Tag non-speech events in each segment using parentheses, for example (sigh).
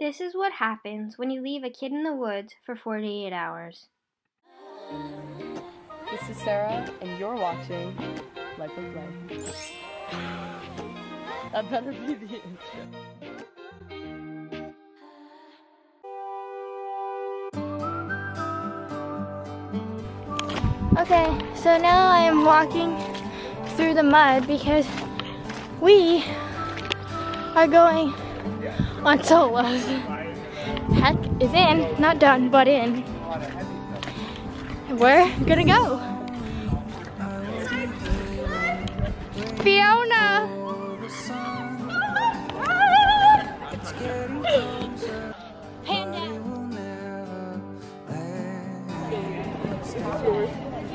This is what happens when you leave a kid in the woods for 48 hours. This is Sarah, and you're watching Life of Blythe. That better be the intro. Okay, so now I am walking through the mud because we are going on solos. (laughs) Heck is in, not done, but in. And we're gonna go. Fiona! Panda!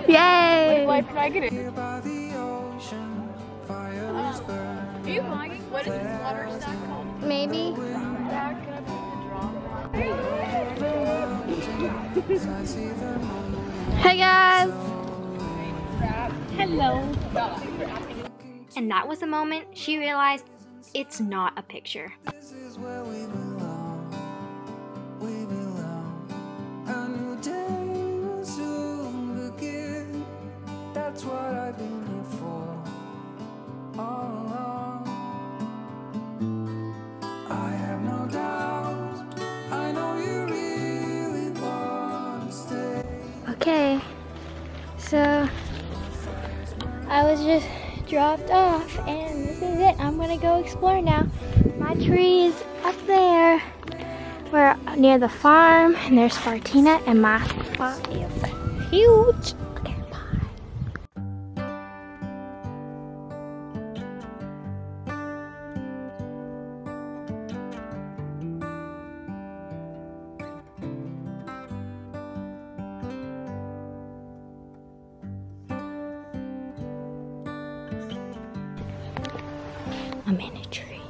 Yay! Life negative. Are you vlogging? What is this water stack called? Maybe. Hey guys! Hello. And that was the moment she realized it's not a picture. Was just dropped off and this is it. I'm gonna go explore now. My tree is up there. We're near the farm and there's Spartina and my spot is huge. A tree.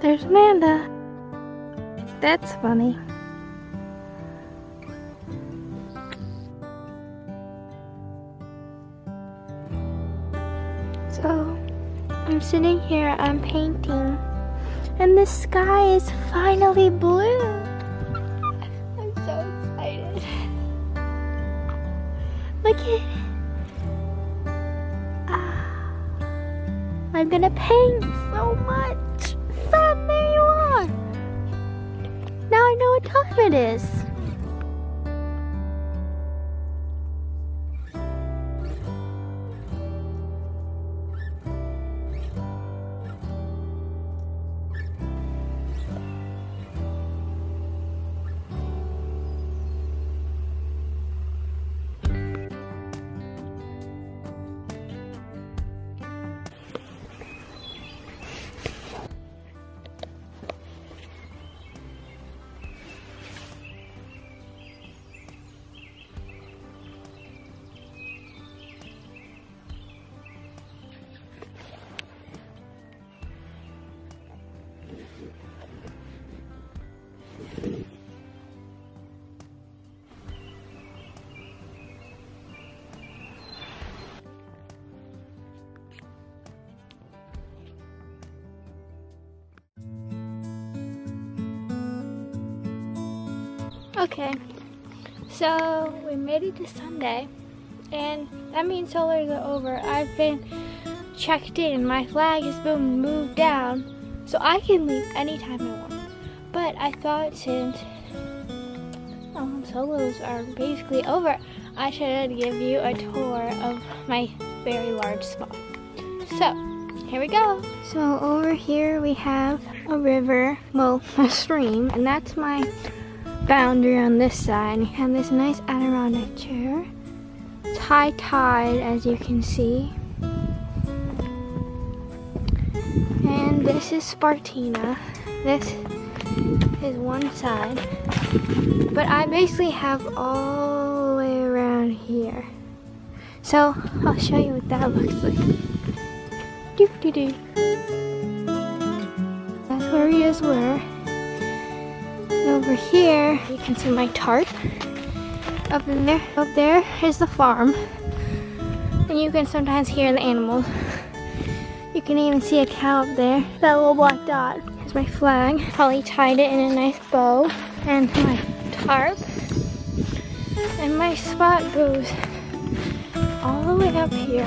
There's Amanda. That's funny. So, I'm sitting here, I'm painting. The sky is finally blue. I'm so excited. Look at Ah, I'm gonna paint so much. Son, there you are. Now I know what time it is. Okay, so we made it to Sunday, and that means solos are over. I've been checked in. My flag has been moved down, so I can leave anytime I want. But I thought since um, solos are basically over, I should give you a tour of my very large spot. So, here we go. So over here we have a river, well, (laughs) a stream, and that's my boundary on this side. Have this nice Adirondack chair. It's high tide, as you can see. This is Spartina. This is one side. But I basically have all the way around here. So I'll show you what that (laughs) looks like. Doo doo doo. That's where we just were. And over here, you can see my tarp. up in there. Up there is the farm. And you can sometimes hear the animals. You can even see a cow up there. That little black dot is my flag. Holly tied it in a nice bow. And my tarp. And my spot goes all the way up here.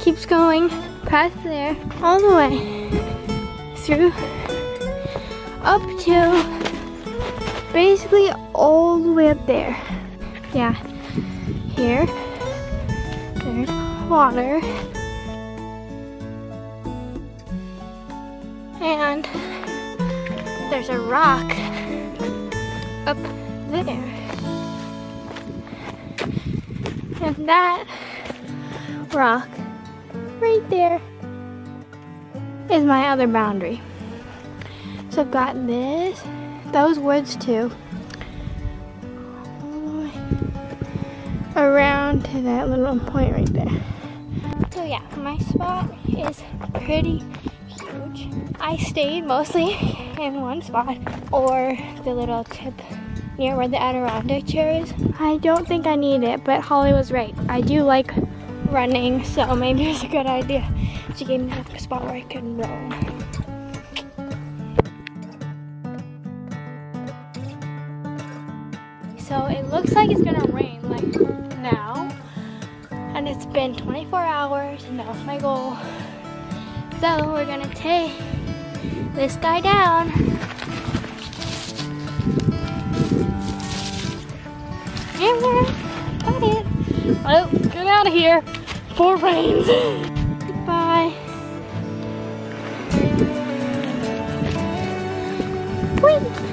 Keeps going past there, all the way through, up to basically all the way up there. Yeah, here, there's water. And there's a rock up there. And that rock right there is my other boundary. So I've got this, those woods too, around to that little point right there. So yeah, my spot is pretty huge. I stayed mostly (laughs) in one spot or the little tip near where the Adirondack chair is. I don't think I need it, but Holly was right. I do like running, so maybe it's a good idea. She gave me a spot where I can roam. So it looks like it's gonna rain like now. And it's been 24 hours and that was my goal. So we're gonna take this guy down. And we're got it. Oh, get out of here it rains. Goodbye. Wait.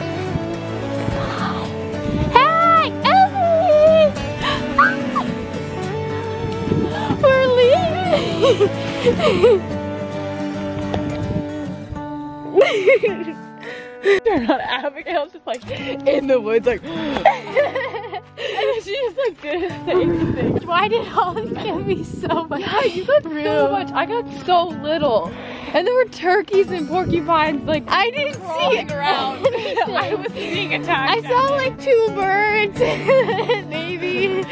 Turn on Abigail's just like in the woods, like. and she just like didn't say anything. Why did Holly give me so much? Yeah, you got so much. I got so little. And there were turkeys and porcupines like I didn't see crawling around. (laughs) I was being attacked. I saw like two birds, (laughs) maybe.